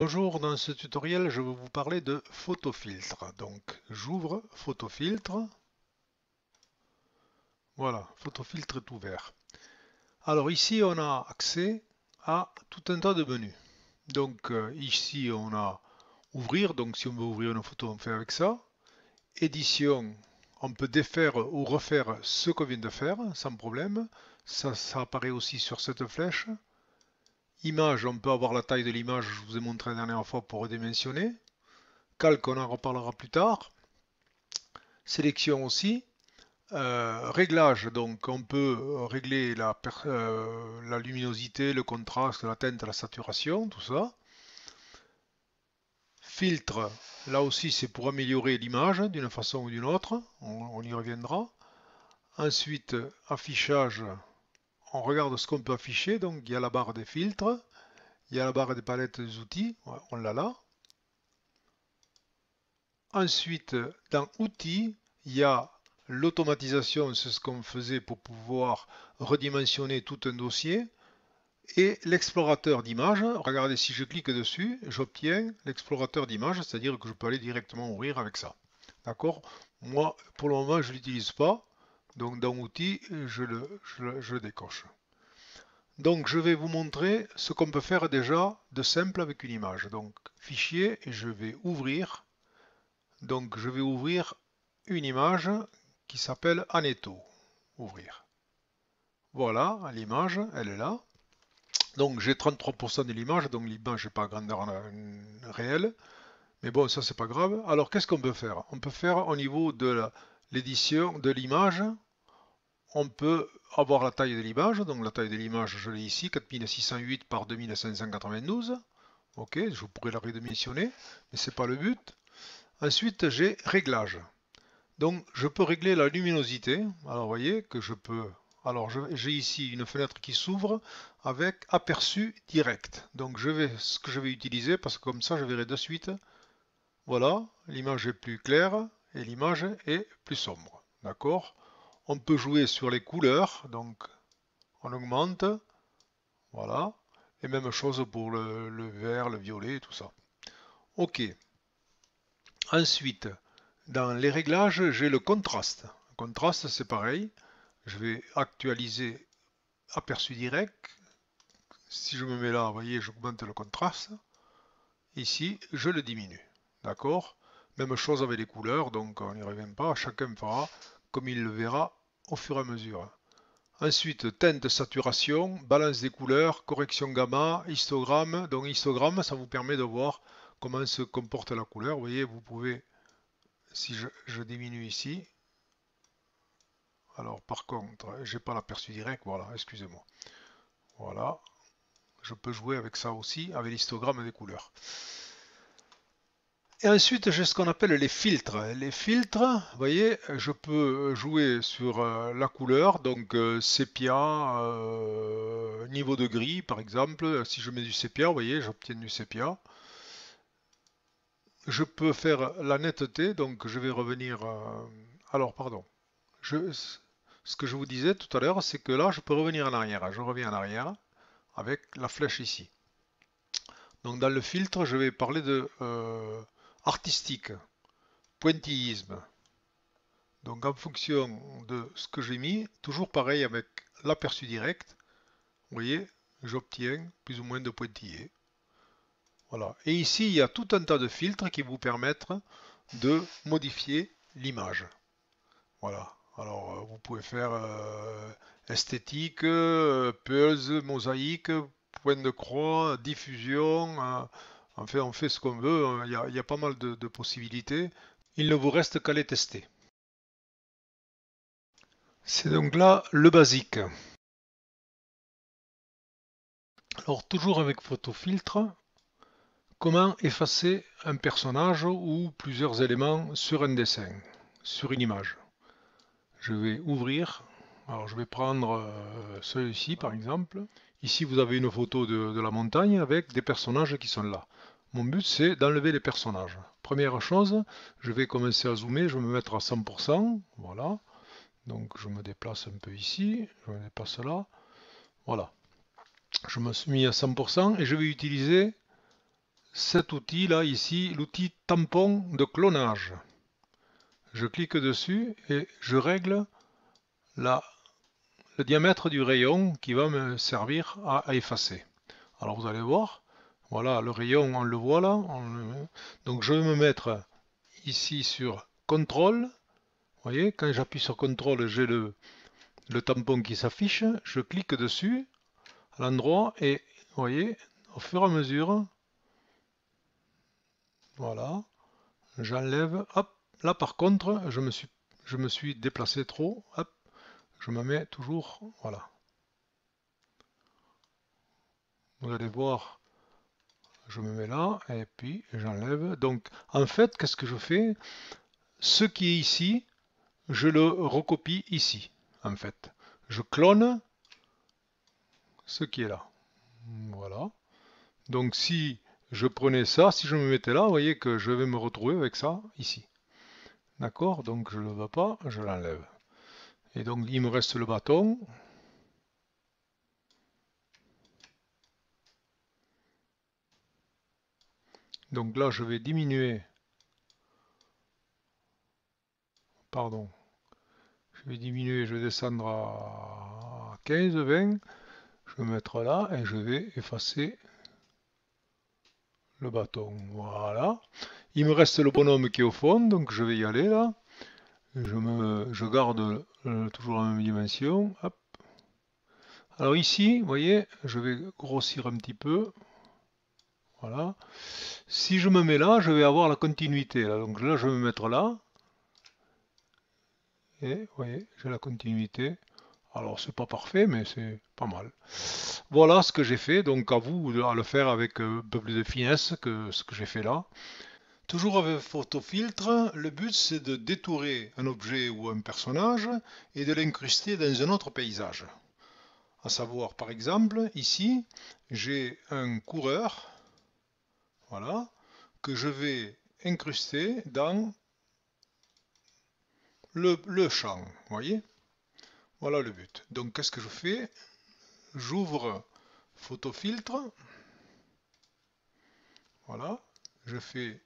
Bonjour, dans ce tutoriel, je vais vous parler de photofiltre. Donc, j'ouvre photofiltre. Voilà, photofiltre est ouvert. Alors ici, on a accès à tout un tas de menus. Donc euh, ici, on a ouvrir. Donc si on veut ouvrir une photo, on fait avec ça. Édition, on peut défaire ou refaire ce qu'on vient de faire sans problème. Ça, ça apparaît aussi sur cette flèche. Image, on peut avoir la taille de l'image, je vous ai montré la dernière fois pour redimensionner. Calque, on en reparlera plus tard. Sélection aussi. Euh, réglage, donc on peut régler euh, la, luminosité, le contraste, la teinte, la saturation, tout ça. Filtre, là aussi c'est pour améliorer l'image d'une façon ou d'une autre, on y reviendra. Ensuite, affichage, on regarde ce qu'on peut afficher. Donc il y a la barre des filtres, il y a la barre des palettes des outils, on l'a là. Ensuite, dans outils, il y a l'automatisation, c'est ce qu'on faisait pour pouvoir redimensionner tout un dossier. Et l'explorateur d'image, regardez si je clique dessus, j'obtiens l'explorateur d'image, c'est-à-dire que je peux aller directement ouvrir avec ça. D'accord? Moi, pour le moment, je ne l'utilise pas. Donc dans outils, je le, décoche. Donc je vais vous montrer ce qu'on peut faire déjà de simple avec une image. Donc fichier et je vais ouvrir. Donc je vais ouvrir une image qui s'appelle Aneto. Ouvrir. Voilà, l'image, elle est là. Donc j'ai 33% de l'image, donc l'image n'est pas grandeur réelle. Mais bon, ça c'est pas grave. Alors qu'est-ce qu'on peut faire? On peut faire au niveau de l'édition de l'image, on peut avoir la taille de l'image. Donc la taille de l'image, je l'ai ici, 4608 par 2592. Ok, je pourrais la redimensionner, mais ce n'est pas le but. Ensuite, j'ai réglage. Donc je peux régler la luminosité. Alors vous voyez que je peux... Alors j'ai ici une fenêtre qui s'ouvre avec aperçu direct. Donc je vais ce que je vais utiliser parce que comme ça je verrai de suite. Voilà, l'image est plus claire et l'image est plus sombre. D'accord? On peut jouer sur les couleurs, donc on augmente, voilà, et même chose pour le, vert, le violet, tout ça. Ok. Ensuite, dans les réglages, j'ai le contraste. Contraste, c'est pareil. Je vais actualiser aperçu direct. Si je me mets là, vous voyez, j'augmente le contraste. Ici, je le diminue. D'accord? Même chose avec les couleurs, donc on n'y revient pas. Chacun fera comme il le verra au fur et à mesure. Ensuite, teinte, saturation, balance des couleurs, correction gamma, histogramme. Donc histogramme, ça vous permet de voir comment se comporte la couleur. Vous voyez, vous pouvez, si je, diminue ici, alors par contre, j'ai pas l'aperçu direct, voilà, excusez-moi. Voilà, je peux jouer avec ça aussi, avec l'histogramme des couleurs. Ensuite, j'ai ce qu'on appelle les filtres. Les filtres, vous voyez, je peux jouer sur euh, la couleur, donc euh, sépia, euh, niveau de gris par exemple. Si je mets du sépia, vous voyez, j'obtiens du sépia. Je peux faire la netteté, donc je vais revenir... alors, pardon. ce que je vous disais tout à l'heure, c'est que là, je peux revenir en arrière. Je reviens en arrière avec la flèche ici. Donc dans le filtre, je vais parler de artistique, pointillisme. Donc en fonction de ce que j'ai mis, toujours pareil avec l'aperçu direct, vous voyez, j'obtiens plus ou moins de pointillés. Voilà. Et ici, il y a tout un tas de filtres qui vous permettent de modifier l'image. Voilà. Alors, euh, vous pouvez faire euh, esthétique, euh, pulse, mosaïque, point de croix, diffusion, en fait, on fait ce qu'on veut, hein. il y, a, pas mal de, possibilités. Il ne vous reste qu'à les tester. C'est donc là le basique. Alors toujours avec photofiltre, comment effacer un personnage ou plusieurs éléments sur un dessin, sur une image? Je vais ouvrir, alors je vais prendre euh, celui-ci par exemple. Ici, vous avez une photo de, la montagne avec des personnages qui sont là. Mon but, c'est d'enlever les personnages. Première chose, je vais commencer à zoomer, je vais me mettre à 100%. Voilà. Donc, je me déplace un peu ici, je me déplace là. Voilà. Je me suis mis à 100% et je vais utiliser cet outil là ici, l'outil tampon de clonage. Je clique dessus et je règle le diamètre du rayon qui va me servir à, effacer. Alors vous allez voir, voilà le rayon, on le voit là. Donc je vais me mettre ici sur contrôle. Vous voyez, quand j'appuie sur contrôle, j'ai le, le tampon qui s'affiche. Je clique dessus à l'endroit et vous voyez, au fur et à mesure, voilà, j'enlève, hop, Là, par contre, je me suis, je me suis déplacé trop. Hop, je me mets toujours, voilà. Vous allez voir, je me mets là, et puis j'enlève. Donc, en fait, qu'est-ce que je fais? Ce qui est ici, je le recopie ici, en fait. Je clone ce qui est là. Voilà. Donc, si je prenais ça, si je me mettais là, vous voyez que je vais me retrouver avec ça ici. D'accord? Donc je ne le veux pas, je l'enlève. Et donc il me reste le bâton. Donc là je vais diminuer. Pardon. Je vais diminuer, je vais descendre à 15, 20. Je vais mettre là et je vais effacer le bâton. Voilà. Il me reste le bonhomme qui est au fond, donc je vais y aller là. Je, garde euh, toujours la même dimension. Alors ici, vous voyez, je vais grossir un petit peu. Voilà. Si je me mets là, je vais avoir la continuité. Là. Donc là, je vais me mettre là. Et vous voyez, j'ai la continuité. Alors c'est pas parfait, mais c'est pas mal. Voilà ce que j'ai fait, donc à vous de le faire avec euh, un peu plus de finesse que ce que j'ai fait là. Toujours avec photofiltre, le but c'est de détourer un objet ou un personnage et de l'incruster dans un autre paysage. À savoir par exemple, ici, j'ai un coureur, voilà, que je vais incruster dans le, champ, voyez? Voilà le but. Donc qu'est-ce que je fais? J'ouvre photofiltre, voilà, je fais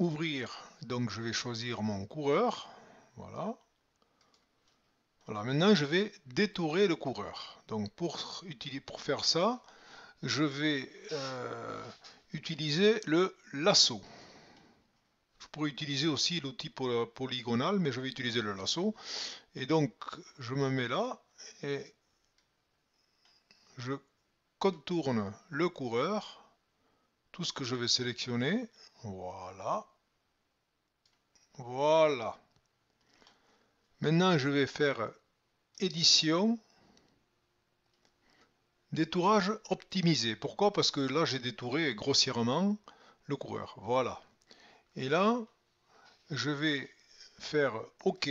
ouvrir, donc je vais choisir mon coureur, voilà. Voilà, maintenant je vais détourer le coureur. Donc pour faire ça, je vais euh, utiliser le lasso. Je pourrais utiliser aussi l'outil polygonal, mais je vais utiliser le lasso. Et donc je me mets là et je contourne le coureur, tout ce que je vais sélectionner, voilà. Voilà. Maintenant, je vais faire édition, détourage optimisé. Pourquoi? Parce que là, j'ai détouré grossièrement le coureur. Voilà. Et là, je vais faire OK.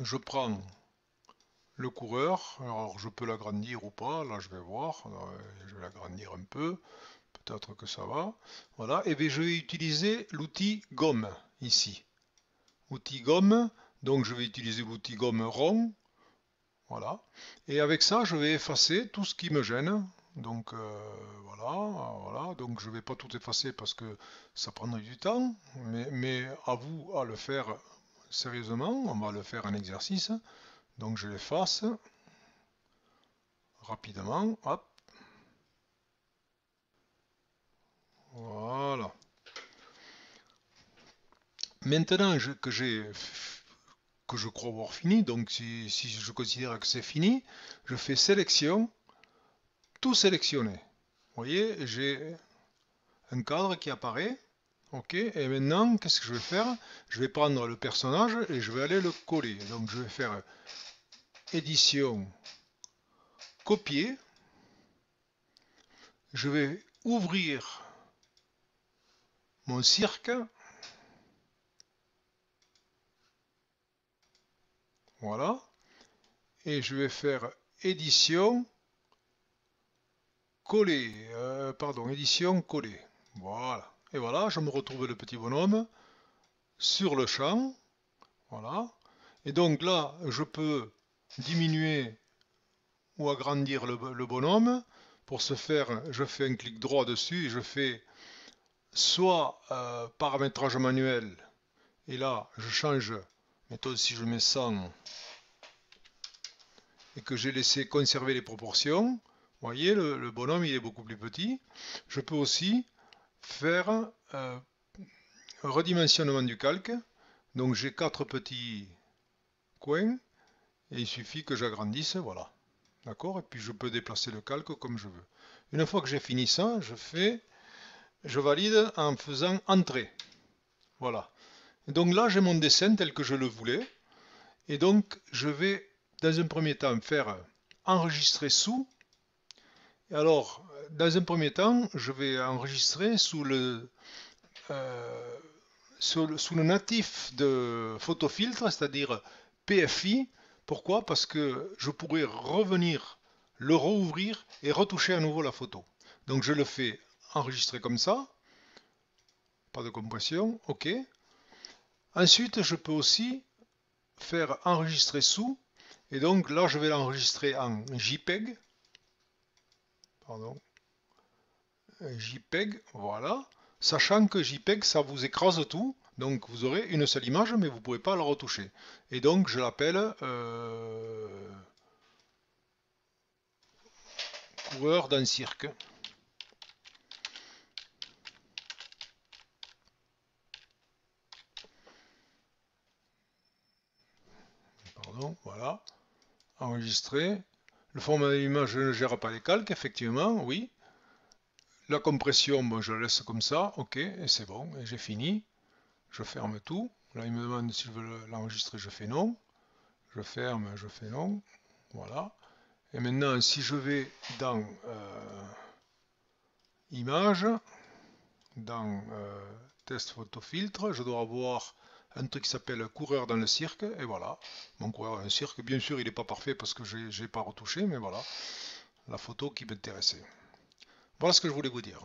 Je prends le coureur. Alors, je peux l'agrandir ou pas. Là, je vais voir. Je vais l'agrandir un peu peut-être que ça va. Voilà, et bien je vais utiliser l'outil gomme ici. Outil gomme, donc je vais utiliser l'outil gomme rond. Voilà. Et avec ça, je vais effacer tout ce qui me gêne. Donc euh, voilà, voilà. Donc je ne vais pas tout effacer parce que ça prendrait du temps, mais, à vous à le faire sérieusement. On va le faire en exercice. Donc je l'efface rapidement. Hop. Voilà. Maintenant que j'ai que je crois avoir fini, donc si, je considère que c'est fini, je fais sélection, tout sélectionner. Vous voyez, j'ai un cadre qui apparaît. Ok, et maintenant, qu'est-ce que je vais faire? Je vais prendre le personnage et je vais aller le coller. Donc je vais faire édition, copier. Je vais ouvrir mon cirque. Voilà. Et je vais faire édition, coller, euh, pardon, édition, coller. Voilà. Et voilà, je me retrouve le petit bonhomme sur le champ. Voilà. Et donc là, je peux diminuer ou agrandir le bonhomme. Pour ce faire, je fais un clic droit dessus et je fais soit euh, paramétrage manuel, et là je change méthode si je mets 100 et que j'ai laissé conserver les proportions, vous voyez le, bonhomme il est beaucoup plus petit. Je peux aussi faire euh, un redimensionnement du calque, donc j'ai quatre petits coins et il suffit que j'agrandisse, voilà. D'accord? Et puis je peux déplacer le calque comme je veux. Une fois que j'ai fini ça, je fais je valide en faisant entrer. Voilà. Donc là, j'ai mon dessin tel que je le voulais. Et donc, je vais, dans un premier temps, faire enregistrer sous. Alors, dans un premier temps, je vais enregistrer sous le, euh, sous, le natif de photofiltre, c'est-à-dire PFI. Pourquoi? Parce que je pourrais revenir, le rouvrir et retoucher à nouveau la photo. Donc je le fais enregistrer comme ça. Pas de compression, ok. Ensuite, je peux aussi faire enregistrer sous. Et donc là, je vais l'enregistrer en JPEG. Pardon. JPEG, voilà. Sachant que JPEG, ça vous écrase tout. Donc vous aurez une seule image, mais vous ne pouvez pas la retoucher. Et donc je l'appelle euh, coureur d'un cirque. Voilà, enregistrer. Le format de je ne gère pas les calques, effectivement, oui. La compression, bon, je la laisse comme ça, ok, et c'est bon, et j'ai fini. Je ferme tout. Là, il me demande si je veux l'enregistrer, je fais non. Je ferme, je fais non. Voilà. Et maintenant, si je vais dans euh, Image, dans euh, Test Photo Filtre, je dois avoir un truc qui s'appelle coureur dans le cirque, et voilà, mon coureur dans le cirque, bien sûr il n'est pas parfait parce que je n'ai pas retouché, mais voilà, la photo qui m'intéressait. Voilà ce que je voulais vous dire.